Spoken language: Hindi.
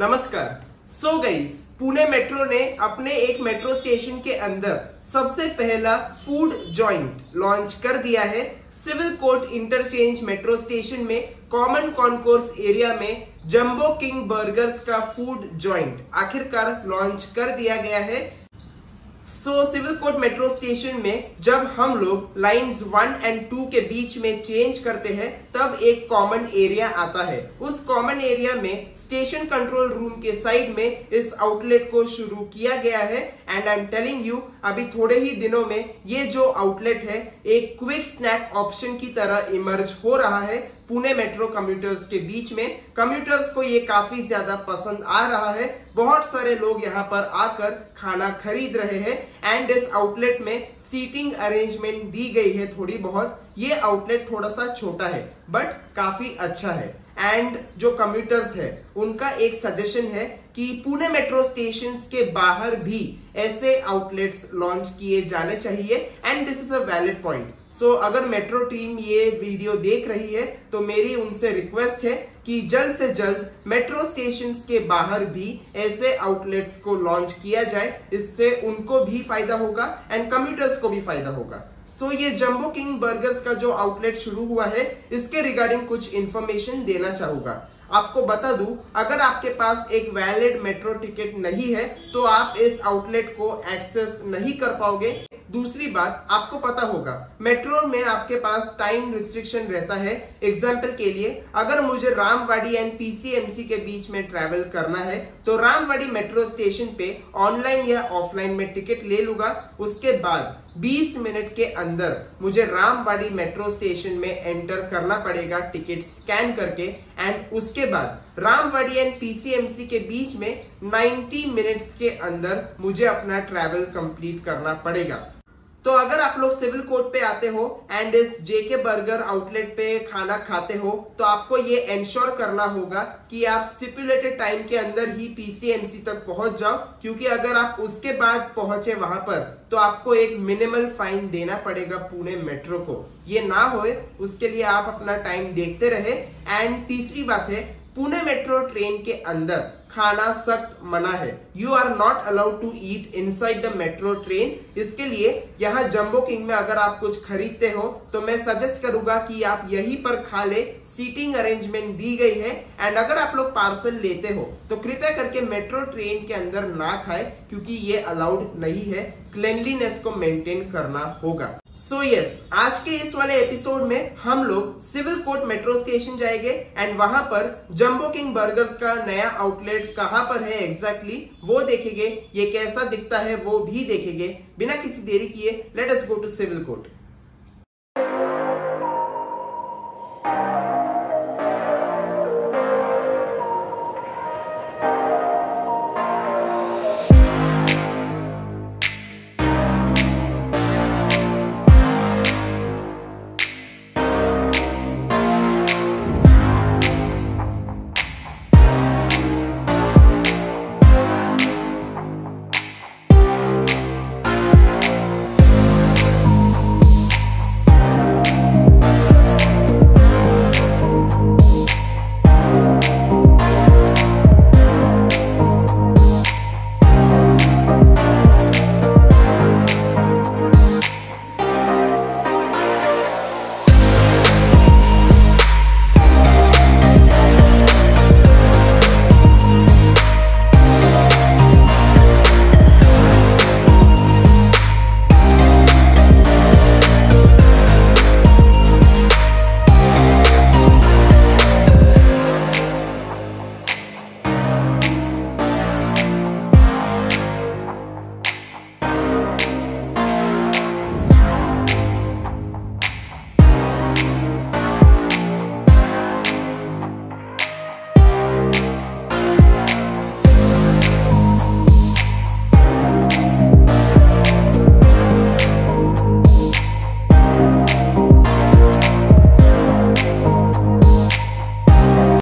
नमस्कार। सो गाइस पुणे मेट्रो ने अपने एक मेट्रो स्टेशन के अंदर सबसे पहला फ़ूड जॉइंट लॉन्च कर दिया है। Civil court interchange metro station में कॉमन कॉन्कोर्स एरिया में जंबो किंग बर्गर्स का फ़ूड जॉइंट आखिरकार लॉन्च कर दिया गया है। So civil court metro station में जब हम लोग लाइंस वन एंड टू के बीच में चेंज करते हैं, तब एक कॉमन एरिया आता है। उस कॉमन एरिया में स्टेशन कंट्रोल रूम के साइड में इस आउटलेट को शुरू किया गया है। And I am telling you अभी थोड़े ही दिनों में ये जो आउटलेट है, एक क्विक स्नैक ऑप्शन की तरह इमर्ज हो रहा है। पुणे मेट्रो कम्यूटर्स के बीच में। कम्यूटर्स को ये काफ़ी ज़्यादा पसंद आ रहा है। बहुत सारे लोग यहाँ पर आकर खाना खरीद रहे हैं एंड इस आउटलेट में सीटिंग अरेंजमेंट दी गई है थोड़ी बहुत। ये आउटलेट थोड़ा सा छोटा है बट काफ़ी अच्छा है। एंड जो कम्यूटर्स है, उनका एक सजेशन है कि पुणे मेट्रो स्टेशन के बाहर भी ऐसे आउटलेट्स लॉन्च किए जाने चाहिए। And this is a valid point so so, अगर मेट्रो टीम ये वीडियो देख रही है तो मेरी उनसे रिक्वेस्ट है कि जल्द से जल्द मेट्रो स्टेशन के बाहर भी ऐसे आउटलेट्स को लॉन्च किया जाए। इससे उनको भी फ़ायदा होगा एंड कम्यूटर्स को भी फ़ायदा होगा। सो so, ये जंबो किंग बर्गर्स का जो आउटलेट शुरू हुआ है इसके रिगार्डिंग कुछ इन्फॉर्मेशन देना चाहूँगा। आपको बता दूँ अगर आपके पास एक वैलिड मेट्रो टिकट नहीं है तो आप इस आउटलेट को एक्सेस नहीं कर पाओगे। दूसरी बात, आपको पता होगा, मेट्रो में आपके पास टाइम रिस्ट्रिक्शन रहता है। एग्ज़ाम्पल के लिए, अगर मुझे रामवाड़ी एंड पीसीएमसी के बीच में ट्रेवल करना है तो रामवाड़ी मेट्रो स्टेशन पे ऑनलाइन या ऑफलाइन में टिकट ले लूँगा। उसके बाद 20 मिनट के अंदर, मुझे रामवाड़ी मेट्रो स्टेशन में एंटर करना पड़ेगा टिकट स्कैन करके। एंड उसके बाद, रामवाड़ी एंड पीसीएमसी के बीच में 90 मिनट्स के अंदर, मुझे अपना ट्रैवल कंप्लीट करना पड़ेगा। तो अगर आप लोग सिविल कोर्ट पे आते हो एंड इस जेके बर्गर आउटलेट पे खाना खाते हो तो आपको ये एंश्योर करना होगा कि आप स्टिपुलेटेड टाइम के अंदर ही पीसीएमसी तक पहुँच जाओ, क्योंकि अगर आप उसके बाद पहुँचे वहाँ पर तो आपको एक मिनिमल फाइन देना पड़ेगा पुणे मेट्रो को। ये ना होए, उसके लिए आप अपना टाइम देखते रहे। एंड तीसरी बात है, पुणे मेट्रो ट्रेन के अंदर खाना सख्त मना है। You are not allowed to eat inside the metro train इसके लिए यहाँ जम्बो किंग में अगर आप कुछ खरीदते हो तो मैं सजेस्ट करूँगा कि आप यहीं पर खा ले। सीटिंग अरेंजमेंट दी गई है। एंड अगर आप लोग पार्सल लेते हो तो कृपया करके मेट्रो ट्रेन के अंदर ना खाए क्योंकि ये अलाउड नहीं है। क्लेनलीनेस को मेंटेन करना होगा। सो so यस yes, आज के इस वाले एपिसोड में हम लोग सिविल कोर्ट मेट्रो स्टेशन जाएँगे। एंड वहाँ पर जंबो किंग बर्गर्स का नया आउटलेट कहाँ पर है एग्जैक्टली exactly, वो देखेंगे ये कैसा दिखता है वो भी देखेंगे। बिना किसी देरी किए let us go to civil court